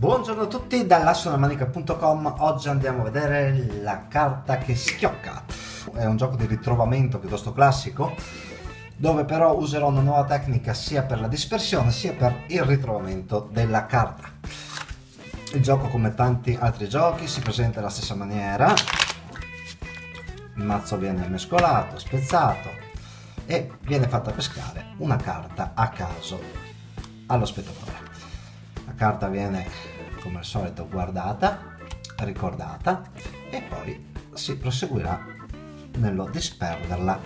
Buongiorno a tutti dall'assonamannica.com Oggi andiamo a vedere la carta che schiocca. È un gioco di ritrovamento piuttosto classico dove però userò una nuova tecnica sia per la dispersione sia per il ritrovamento della carta. Il gioco come tanti altri giochi si presenta alla stessa maniera. Il mazzo viene mescolato, spezzato e viene fatta pescare una carta a caso allo spettatore. La carta viene come al solito guardata, ricordata e poi si proseguirà nello disperderla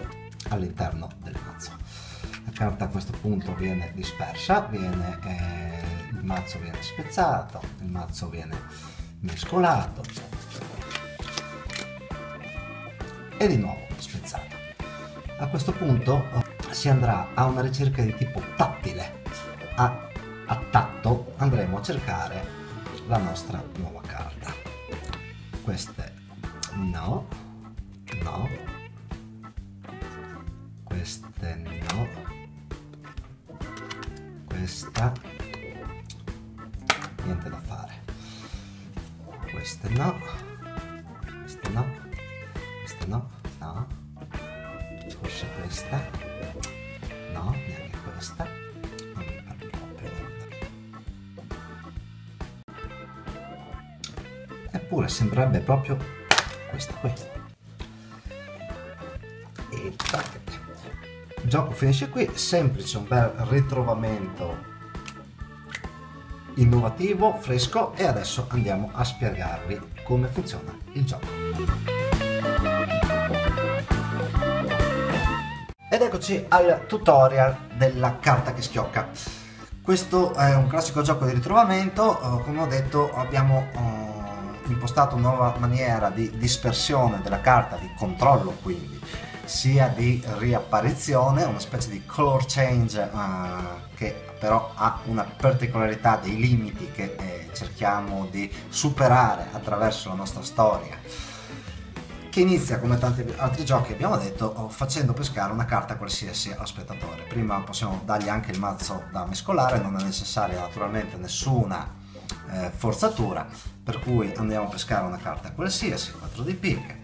all'interno del mazzo. La carta a questo punto viene dispersa, viene, eh, il mazzo viene spezzato, il mazzo viene mescolato, e di nuovo spezzato. A questo punto eh, si andrà a una ricerca di tipo tattile. A, a tatto andremo a cercare la nostra nuova carta. Queste no, no, queste no, questa niente da fare. Queste no, queste no. Questa no, no, forse questa, no, neanche questa, Eppure sembrerebbe proprio questa qui. E tac. Il gioco finisce qui, semplice, un bel ritrovamento innovativo, fresco e adesso andiamo a spiegarvi come funziona il gioco. Ed eccoci al tutorial della carta che schiocca. Questo è un classico gioco di ritrovamento, eh, come ho detto abbiamo eh, impostato una nuova maniera di dispersione della carta, di controllo quindi, sia di riapparizione, una specie di color change eh, che però ha una particolarità dei limiti che eh, cerchiamo di superare attraverso la nostra storia che inizia come tanti altri giochi abbiamo detto oh, facendo pescare una carta qualsiasi allo spettatore prima possiamo dargli anche il mazzo da mescolare non è necessaria naturalmente nessuna eh, forzatura per cui andiamo a pescare una carta qualsiasi 4 di picche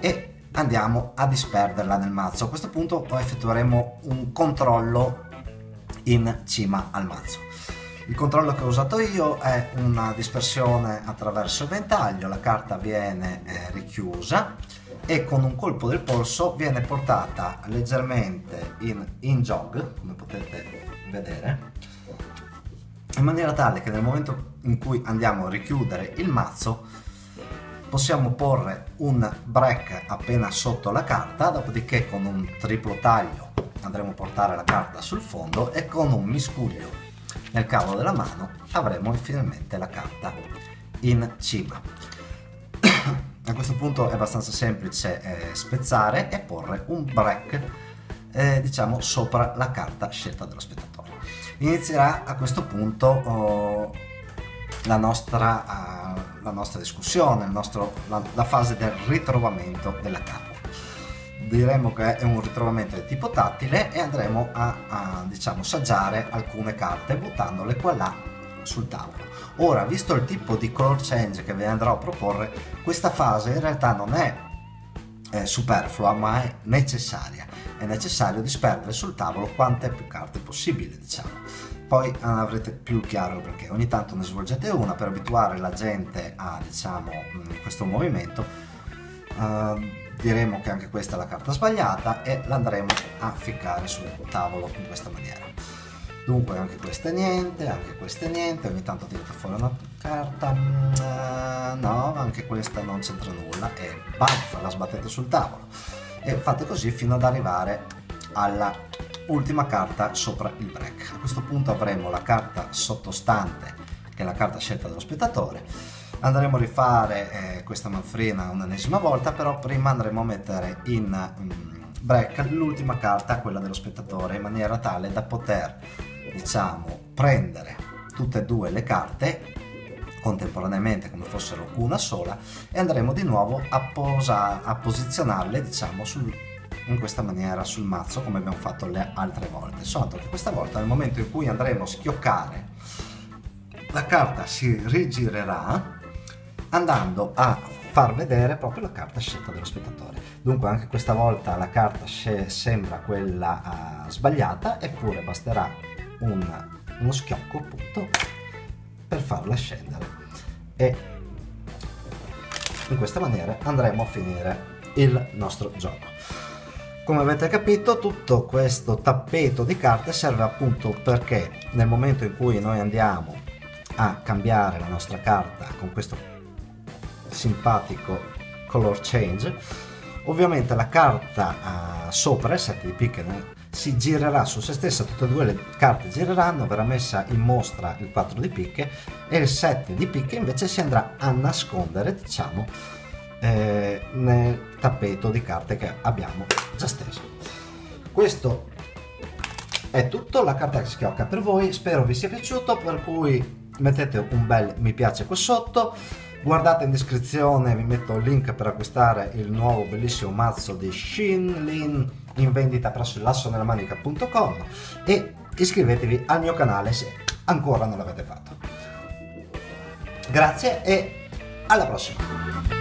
e andiamo a disperderla nel mazzo. A questo punto effettueremo un controllo in cima al mazzo. Il controllo che ho usato io è una dispersione attraverso il ventaglio, la carta viene eh, richiusa e con un colpo del polso viene portata leggermente in, in jog, come potete vedere, in maniera tale che nel momento in cui andiamo a richiudere il mazzo possiamo porre un break appena sotto la carta, dopodiché con un triplo taglio andremo a portare la carta sul fondo e con un miscuglio nel cavo della mano avremo finalmente la carta in cima. A questo punto è abbastanza semplice eh, spezzare e porre un break eh, diciamo sopra la carta scelta dallo spettatore. Inizierà a questo punto oh, la, nostra, uh, la nostra discussione, nostro, la, la fase del ritrovamento della carta diremmo che è un ritrovamento di tipo tattile e andremo a, a diciamo assaggiare alcune carte buttandole qua là sul tavolo. Ora visto il tipo di color change che vi andrò a proporre questa fase in realtà non è eh, superflua ma è necessaria. È necessario disperdere sul tavolo quante più carte possibile diciamo. Poi eh, avrete più chiaro perché. Ogni tanto ne svolgete una per abituare la gente a diciamo mh, questo movimento. Uh, diremo che anche questa è la carta sbagliata e l'andremo a ficcare sul tavolo in questa maniera. Dunque anche questa è niente anche questa è niente. Ogni tanto tirate fuori una carta uh, no anche questa non c'entra nulla. E baff la sbattete sul tavolo. E fate così fino ad arrivare alla ultima carta sopra il break. A questo punto avremo la carta sottostante che è la carta scelta dallo spettatore. Andremo a rifare eh, questa manfrina un'ennesima volta però prima andremo a mettere in mm, break l'ultima carta quella dello spettatore in maniera tale da poter diciamo prendere tutte e due le carte contemporaneamente come fossero una sola e andremo di nuovo a, posa, a posizionarle diciamo sul, in questa maniera sul mazzo come abbiamo fatto le altre volte soltanto che questa volta nel momento in cui andremo a schioccare la carta si rigirerà andando a far vedere proprio la carta scelta dello spettatore. Dunque anche questa volta la carta sembra quella uh, sbagliata, eppure basterà un, uno schiocco appunto per farla scendere. E in questa maniera andremo a finire il nostro gioco. Come avete capito tutto questo tappeto di carte serve appunto perché nel momento in cui noi andiamo a cambiare la nostra carta con questo simpatico color change ovviamente la carta uh, sopra il 7 di picche si girerà su se stessa tutte e due le carte gireranno verrà messa in mostra il 4 di picche e il 7 di picche invece si andrà a nascondere diciamo eh, nel tappeto di carte che abbiamo già steso. Questo è tutto la carta che schiocca per voi spero vi sia piaciuto per cui mettete un bel mi piace qua sotto guardate in descrizione vi metto il link per acquistare il nuovo bellissimo mazzo di Shin Lin in vendita presso l'assonellamanica.com e iscrivetevi al mio canale se ancora non l'avete fatto. Grazie e alla prossima